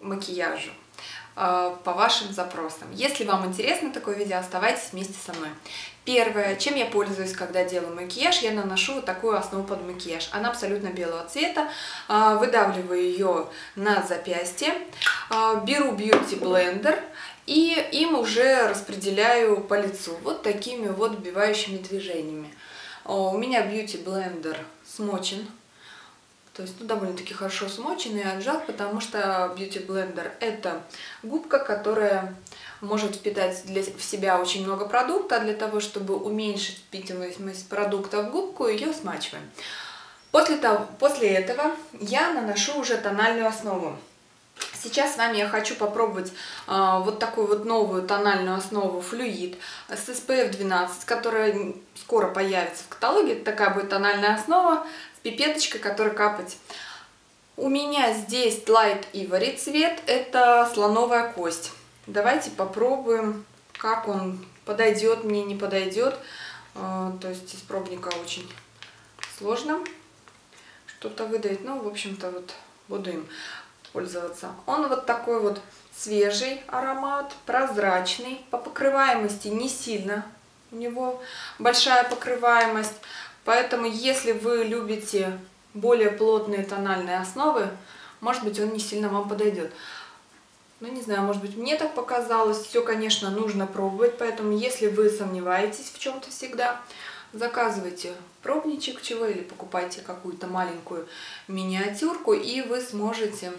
макияжу э, по вашим запросам. Если вам интересно такое видео, оставайтесь вместе со мной. Первое, чем я пользуюсь, когда делаю макияж, я наношу вот такую основу под макияж. Она абсолютно белого цвета. Э, выдавливаю ее на запястье. Э, беру бьюти блендер и им уже распределяю по лицу. Вот такими вот вбивающими движениями. У меня бьюти блендер смочен то есть ну, довольно-таки хорошо смоченный и отжат, потому что Beauty Blender это губка, которая может впитать для, в себя очень много продукта. Для того, чтобы уменьшить впитываемость продукта в губку, ее смачиваем. После, того, после этого я наношу уже тональную основу. Сейчас с вами я хочу попробовать э, вот такую вот новую тональную основу флюид с SPF 12, которая скоро появится в каталоге. Это такая будет тональная основа пипеточкой, которая капать. У меня здесь Light Ivory цвет, это слоновая кость. Давайте попробуем, как он подойдет, мне не подойдет. А, то есть из пробника очень сложно что-то выдать. Ну, в общем-то, вот буду им пользоваться. Он вот такой вот свежий аромат, прозрачный, по покрываемости не сильно. У него большая покрываемость. Поэтому, если вы любите более плотные тональные основы, может быть, он не сильно вам подойдет. Ну, не знаю, может быть, мне так показалось. Все, конечно, нужно пробовать, поэтому, если вы сомневаетесь в чем-то всегда, заказывайте пробничек чего или покупайте какую-то маленькую миниатюрку, и вы сможете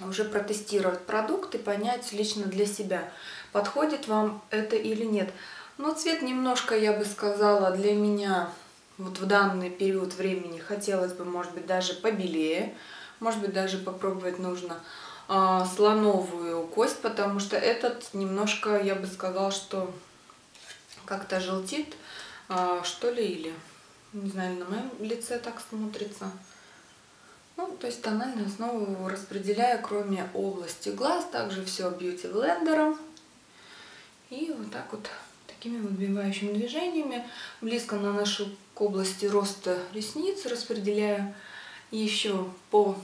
уже протестировать продукт и понять лично для себя, подходит вам это или нет. Но цвет немножко, я бы сказала, для меня вот в данный период времени хотелось бы, может быть, даже побелее. Может быть, даже попробовать нужно э, слоновую кость, потому что этот немножко, я бы сказала, что как-то желтит, э, что ли, или, не знаю, на моем лице так смотрится. Ну, то есть тональную основу распределяю, кроме области глаз, также все бьюти блендером. И вот так вот такими выбивающими движениями. Близко наношу к области роста ресниц, распределяю еще по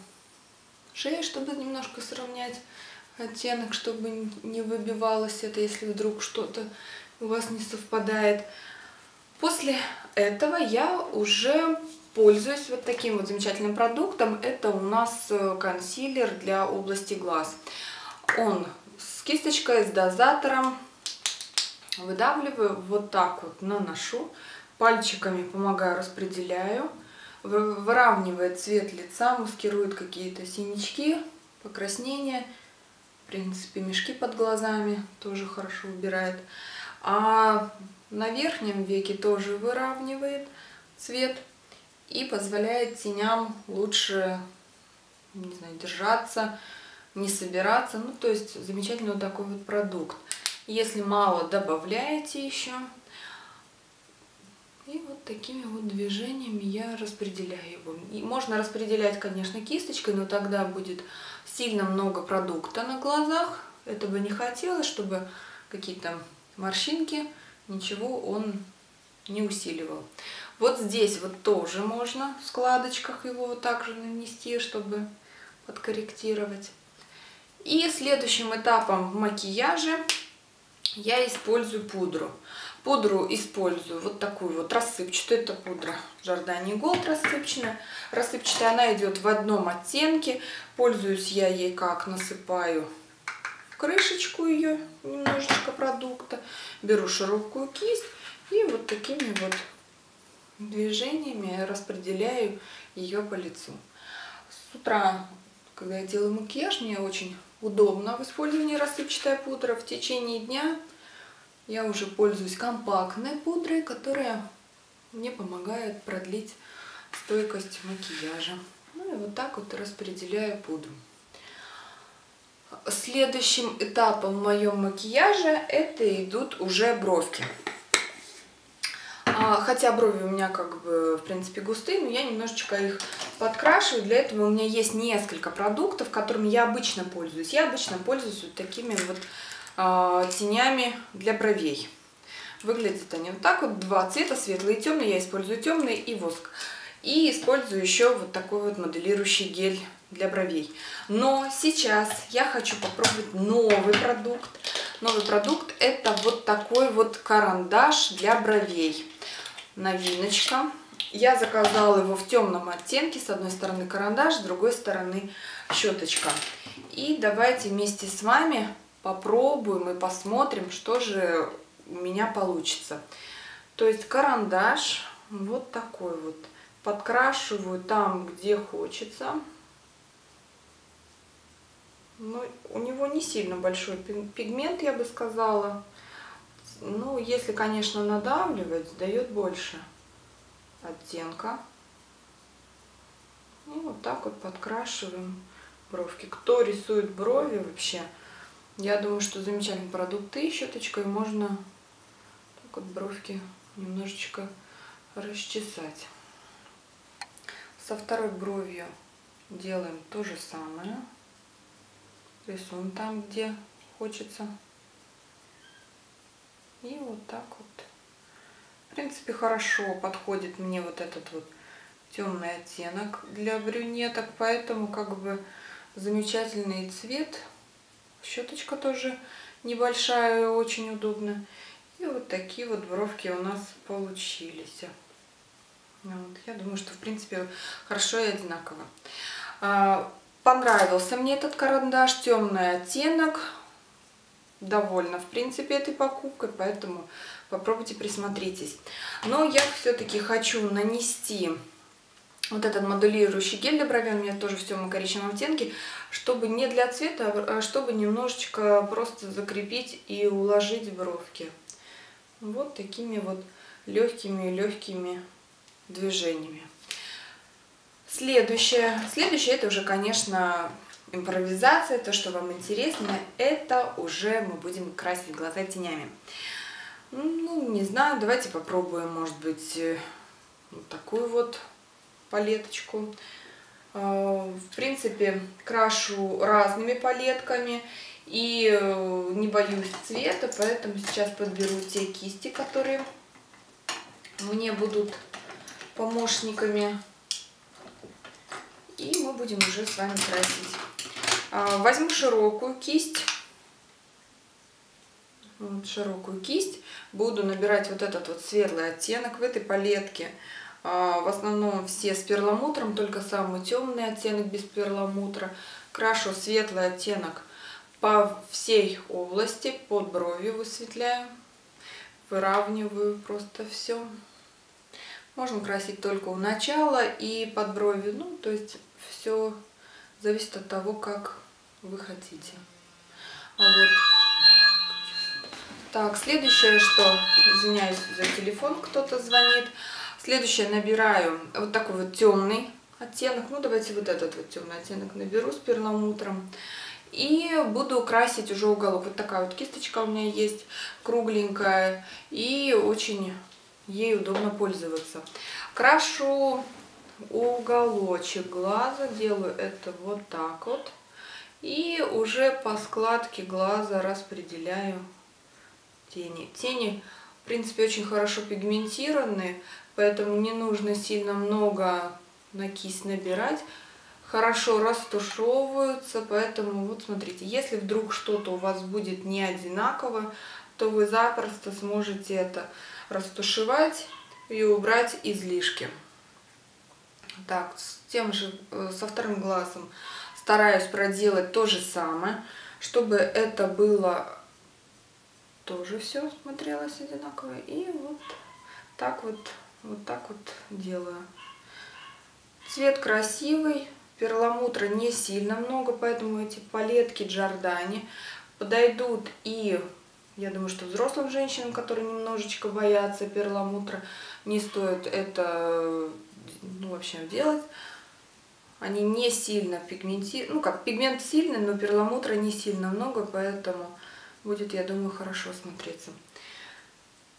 шее, чтобы немножко сравнять оттенок, чтобы не выбивалось это, если вдруг что-то у вас не совпадает. После этого я уже пользуюсь вот таким вот замечательным продуктом. Это у нас э, консилер для области глаз. Он с кисточкой, с дозатором, выдавливаю, вот так вот наношу, пальчиками помогаю, распределяю, выравнивает цвет лица, маскирует какие-то синячки, покраснения, в принципе, мешки под глазами тоже хорошо убирает. А на верхнем веке тоже выравнивает цвет и позволяет теням лучше не знаю, держаться, не собираться. Ну, то есть замечательный вот такой вот продукт. Если мало, добавляете еще. И вот такими вот движениями я распределяю его. И можно распределять, конечно, кисточкой, но тогда будет сильно много продукта на глазах. Этого не хотелось, чтобы какие-то морщинки, ничего он не усиливал. Вот здесь вот тоже можно в складочках его также нанести, чтобы подкорректировать. И следующим этапом в макияже я использую пудру. Пудру использую вот такую вот рассыпчатую, это пудра Jordani Gold рассыпчатая. Рассыпчатая она идет в одном оттенке. Пользуюсь я ей как насыпаю крышечку ее немножечко продукта. Беру широкую кисть и вот такими вот движениями распределяю ее по лицу. С утра, когда я делаю макияж, мне очень удобно в использовании рассыпчатая пудра. В течение дня я уже пользуюсь компактной пудрой, которая мне помогает продлить стойкость макияжа. Ну и вот так вот распределяю пудру. Следующим этапом в моем макияже это идут уже бровки. А, хотя брови у меня как бы в принципе густые, но я немножечко их подкрашиваю. Для этого у меня есть несколько продуктов, которыми я обычно пользуюсь. Я обычно пользуюсь вот такими вот э, тенями для бровей. Выглядят они вот так вот, два цвета, светлый и темный. Я использую темный и воск. И использую еще вот такой вот моделирующий гель для бровей. Но сейчас я хочу попробовать новый продукт. Новый продукт это вот такой вот карандаш для бровей. Новиночка. Я заказала его в темном оттенке. С одной стороны карандаш, с другой стороны щеточка. И давайте вместе с вами попробуем и посмотрим, что же у меня получится. То есть карандаш вот такой вот. Подкрашиваю там, где хочется. Но у него не сильно большой пигмент, я бы сказала. Ну, если, конечно, надавливать, дает больше оттенка. И вот так вот подкрашиваем бровки. Кто рисует брови вообще, я думаю, что замечательный продукт. И щеточкой можно так вот бровки немножечко расчесать. Со второй бровью делаем то же самое. Рисуем там, где хочется. И вот так вот. Принципе, хорошо подходит мне вот этот вот темный оттенок для брюнеток, поэтому как бы замечательный цвет. Щеточка тоже небольшая, очень удобно. И вот такие вот бровки у нас получились. Вот. Я думаю, что в принципе хорошо и одинаково. А, понравился мне этот карандаш, темный оттенок. Довольна, в принципе, этой покупкой, поэтому попробуйте присмотритесь. Но я все-таки хочу нанести вот этот модулирующий гель для бровей, у меня тоже в темном коричневом оттенке, чтобы не для цвета, а чтобы немножечко просто закрепить и уложить бровки. Вот такими вот легкими-легкими движениями. Следующее. Следующее это уже, конечно, импровизация, то, что вам интересно, это уже мы будем красить глаза тенями. Ну, не знаю, давайте попробуем, может быть, э, вот такую вот палеточку. А, в принципе, крашу разными палетками. И э, не боюсь цвета, поэтому сейчас подберу те кисти, которые мне будут помощниками. И мы будем уже с вами красить. А, возьму широкую кисть. Вот широкую кисть. Буду набирать вот этот вот светлый оттенок в этой палетке. А, в основном все с перламутром, только самый темный оттенок без перламутра. Крашу светлый оттенок по всей области, под бровью высветляю, выравниваю просто все. Можно красить только у начала и под бровью, ну, то есть все зависит от того, как вы хотите. А вот. Так, следующее, что, извиняюсь за телефон, кто-то звонит. Следующее набираю вот такой вот темный оттенок. Ну, давайте вот этот вот темный оттенок наберу с перламутром. И буду красить уже уголок. Вот такая вот кисточка у меня есть, кругленькая. И очень ей удобно пользоваться. Крашу уголочек глаза. Делаю это вот так вот. И уже по складке глаза распределяю тени. Тени, в принципе, очень хорошо пигментированные, поэтому не нужно сильно много на кисть набирать хорошо растушевываются, поэтому вот смотрите, если вдруг что-то у вас будет не одинаково, то вы запросто сможете это растушевать и убрать излишки. Так, с тем же, э, со вторым глазом стараюсь проделать то же самое, чтобы это было тоже все смотрелось одинаково. И вот так вот, вот так вот делаю. Цвет красивый, Перламутра не сильно много, поэтому эти палетки Джордани подойдут и, я думаю, что взрослым женщинам, которые немножечко боятся перламутра, не стоит это ну, вообще делать. Они не сильно пигментируют, ну как, пигмент сильный, но перламутра не сильно много, поэтому будет, я думаю, хорошо смотреться.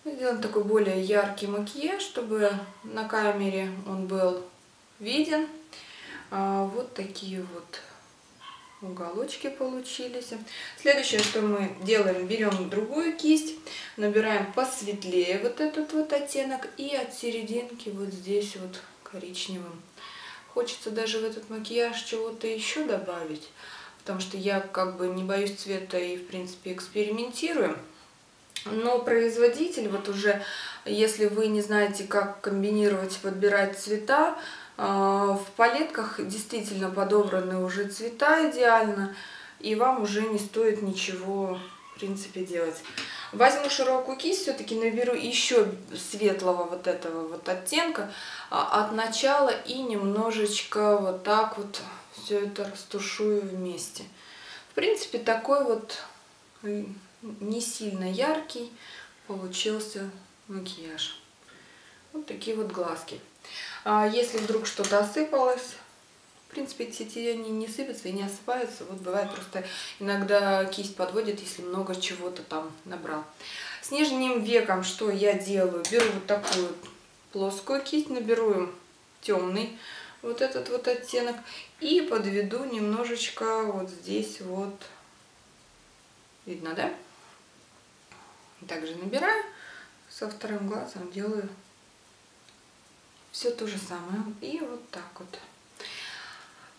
Сделаем такой более яркий макияж, чтобы на камере он был виден. А, вот такие вот уголочки получились. Следующее, что мы делаем, берем другую кисть, набираем посветлее вот этот вот оттенок и от серединки вот здесь вот коричневым. Хочется даже в этот макияж чего-то еще добавить, потому что я как бы не боюсь цвета и, в принципе, экспериментирую. Но производитель, вот уже, если вы не знаете, как комбинировать, подбирать цвета, а, в палетках действительно подобраны уже цвета идеально, и вам уже не стоит ничего, в принципе, делать. Возьму широкую кисть, все-таки наберу еще светлого вот этого вот оттенка а, от начала и немножечко вот так вот все это растушую вместе. В принципе, такой вот не сильно яркий получился макияж. Вот такие вот глазки. А если вдруг что-то осыпалось, в принципе, эти тени не сыпятся и не осыпаются. Вот бывает просто иногда кисть подводит, если много чего-то там набрал. С нижним веком что я делаю? Беру вот такую плоскую кисть, наберу темный вот этот вот оттенок и подведу немножечко вот здесь вот. Видно, да? Также набираю, со вторым глазом делаю все то же самое. И вот так вот.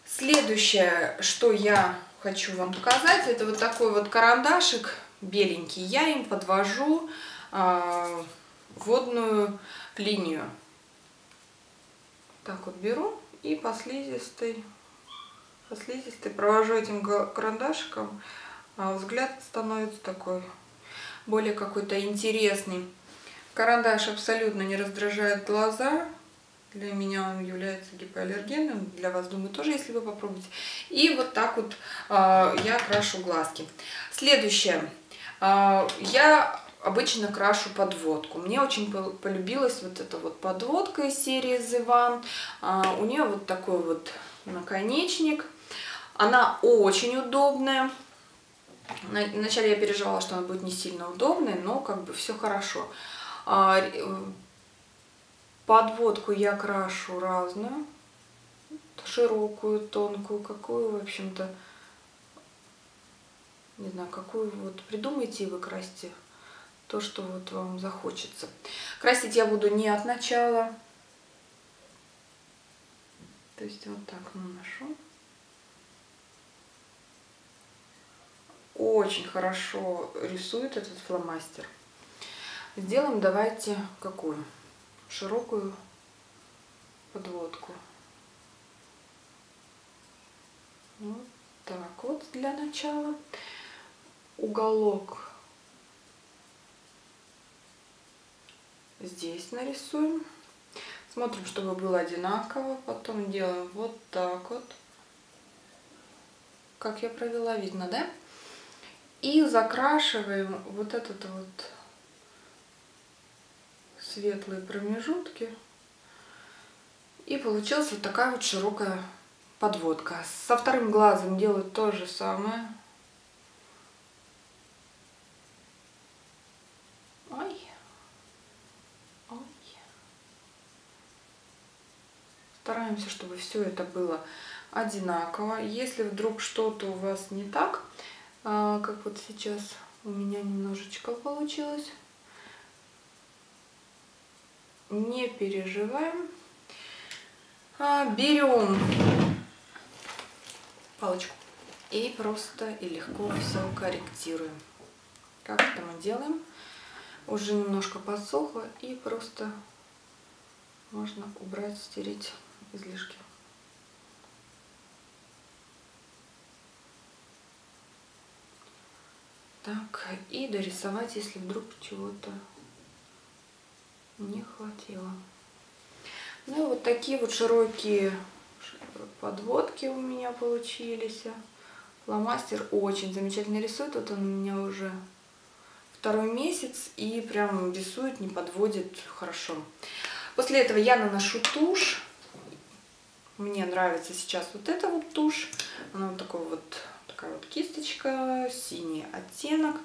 Следующее, что я хочу вам показать, это вот такой вот карандашик беленький. Я им подвожу э, водную линию. Так вот беру и по слизистой, по слизистой провожу этим карандашиком. А взгляд становится такой более какой-то интересный. Карандаш абсолютно не раздражает глаза. Для меня он является гипоаллергенным, для вас, думаю, тоже, если вы попробуете. И вот так вот э, я крашу глазки. Следующее. Э, я обычно крашу подводку. Мне очень полюбилась вот эта вот подводка из серии The One. Э, у нее вот такой вот наконечник. Она очень удобная. Вначале я переживала, что она будет не сильно удобной, но как бы все хорошо. А, э, подводку я крашу разную. Широкую, тонкую, какую, в общем-то, не знаю, какую вот придумайте и вы красьте то, что вот вам захочется. Красить я буду не от начала. То есть вот так наношу. очень хорошо рисует этот фломастер. Сделаем давайте какую? Широкую подводку. Вот так вот для начала. Уголок здесь нарисуем. Смотрим, чтобы было одинаково. Потом делаем вот так вот. Как я провела, видно, да? И закрашиваем вот этот вот светлые промежутки. И получилась вот такая вот широкая подводка. Со вторым глазом делаю то же самое. Стараемся, чтобы все это было одинаково. Если вдруг что-то у вас не так, а, как вот сейчас у меня немножечко получилось. Не переживаем. А, берем палочку и просто и легко все корректируем. Как это мы делаем? Уже немножко подсохло и просто можно убрать, стереть излишки. Так, и дорисовать, если вдруг чего-то не хватило. Ну и вот такие вот широкие подводки у меня получились. Фломастер очень замечательно рисует. Вот он у меня уже второй месяц и прям рисует, не подводит хорошо. После этого я наношу тушь. Мне нравится сейчас вот эта вот тушь. Она вот такой вот такая вот кисточка, синий оттенок.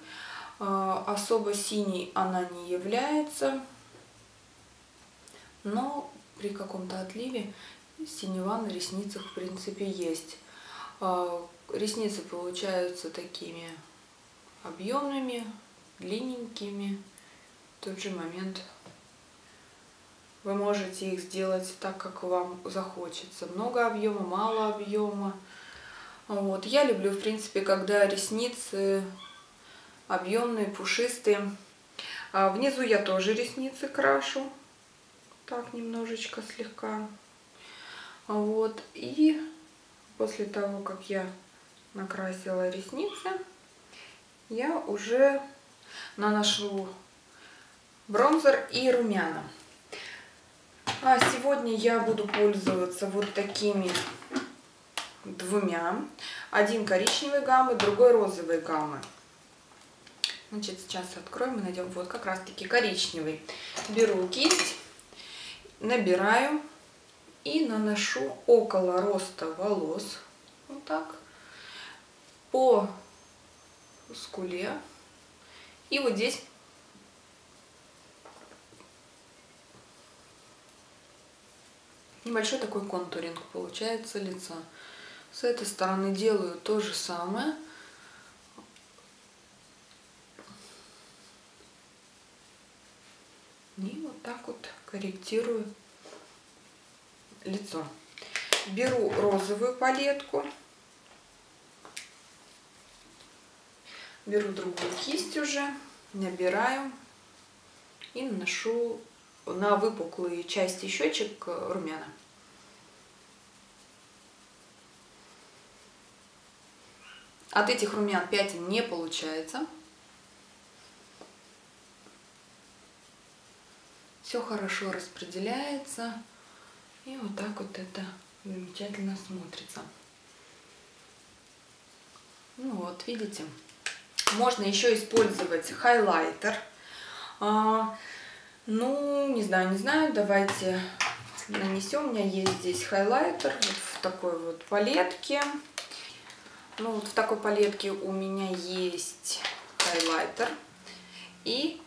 А, особо синий она не является, но при каком-то отливе синева на ресницах в принципе есть. А, ресницы получаются такими объемными, длинненькими. В тот же момент Вы можете их сделать так, как вам захочется. Много объема, мало объема. Вот. Я люблю, в принципе, когда ресницы объемные, пушистые. А внизу я тоже ресницы крашу. Так, немножечко, слегка. Вот. И после того, как я накрасила ресницы, я уже наношу бронзер и румяна. А сегодня я буду пользоваться вот такими двумя. Один коричневой гаммы, другой розовой гаммы. Значит, сейчас откроем и найдем вот как раз таки коричневый. Беру кисть, набираю и наношу около роста волос. Вот так. По скуле. И вот здесь небольшой такой контуринг получается лица. С этой стороны делаю то же самое. И вот так вот корректирую лицо. Беру розовую палетку. Беру другую кисть уже, набираю и наношу на выпуклые части щечек румяна. От этих румян пятен не получается. Все хорошо распределяется. И вот так вот это замечательно смотрится. Ну вот, видите. Можно еще использовать хайлайтер. Ну, не знаю, не знаю. Давайте нанесем. У меня есть здесь хайлайтер вот в такой вот палетке. Ну, вот в такой палетке у меня есть хайлайтер. И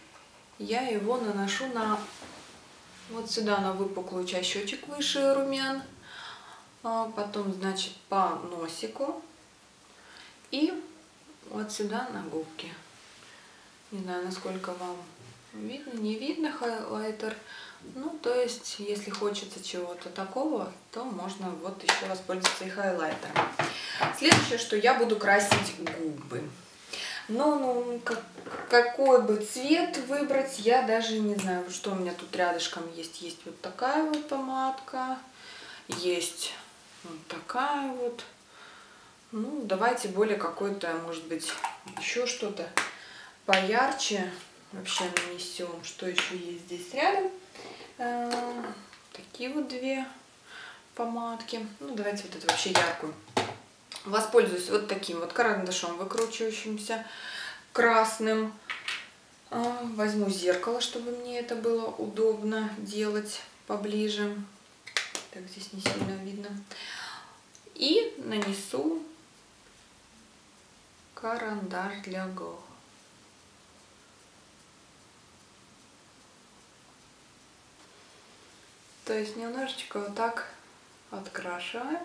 я его наношу на вот сюда на выпуклую часть щечек выше румян. А потом, значит, по носику. И вот сюда на губки. Не знаю, насколько вам видно, не видно хайлайтер. Ну, то есть, если хочется чего-то такого, то можно вот еще воспользоваться и хайлайтером. Следующее, что я буду красить губы. Но ну, как, какой бы цвет выбрать, я даже не знаю, что у меня тут рядышком есть. Есть вот такая вот помадка, есть вот такая вот. Ну, давайте более какой-то, может быть, еще что-то поярче вообще нанесем. Что еще есть здесь рядом? Э, такие вот две помадки. Ну, давайте вот эту вообще яркую. Воспользуюсь вот таким вот карандашом выкручивающимся красным. А, возьму зеркало, чтобы мне это было удобно делать поближе. Так, здесь не сильно видно. И нанесу карандаш для губ. То есть немножечко вот так открашиваем.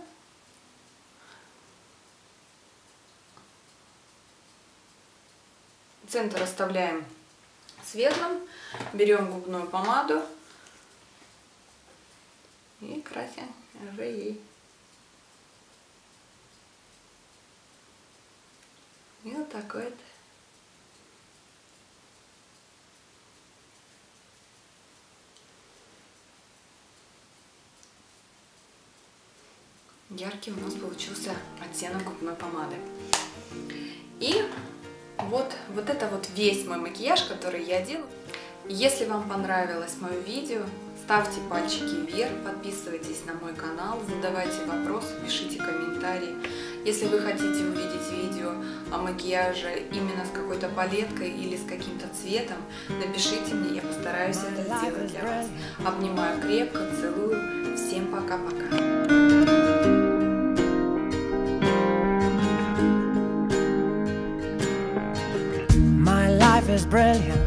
Центр оставляем светлым. Берем губную помаду и красим уже ей. И вот такой вот яркий у нас получился оттенок губной помады. И вот, вот это вот весь мой макияж, который я делаю. Если вам понравилось мое видео, ставьте пальчики вверх, подписывайтесь на мой канал, задавайте вопросы, пишите комментарии. Если вы хотите увидеть видео о макияже именно с какой-то палеткой или с каким-то цветом, напишите мне, я постараюсь это сделать для вас. Обнимаю крепко, целую. Всем пока-пока. Is brilliant